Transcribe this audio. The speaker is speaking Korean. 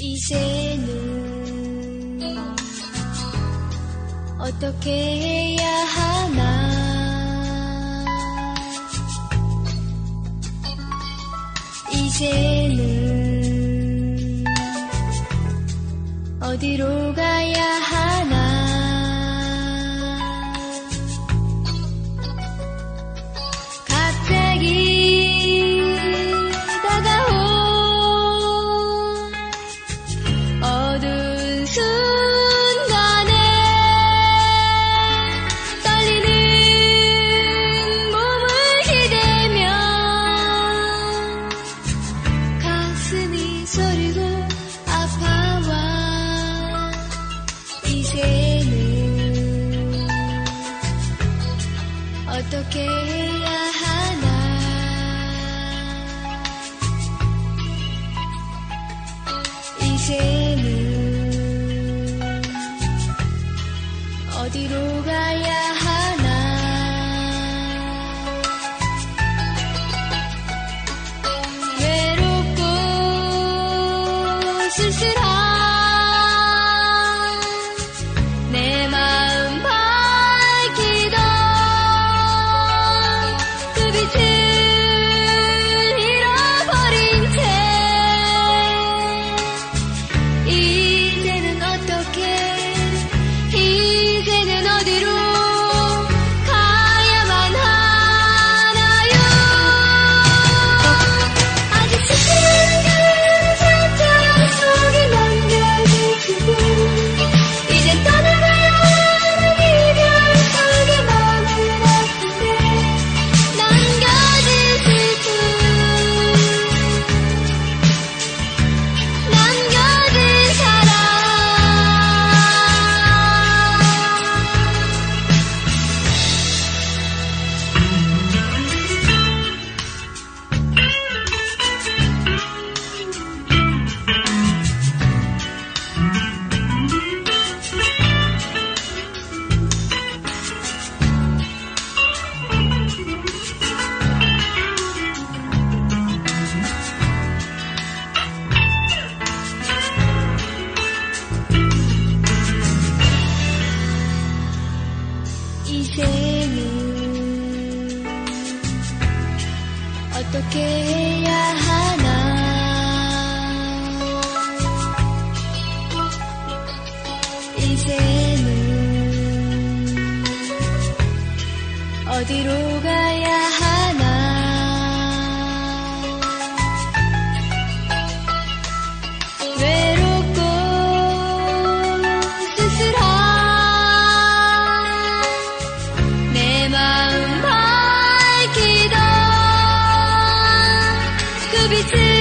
이제는 어떻게 해야 하나? 이제는 어디로 가야 하나 어디로 가야 이제는 어떻게 해야 하나? 이제는 어디로 가야 be too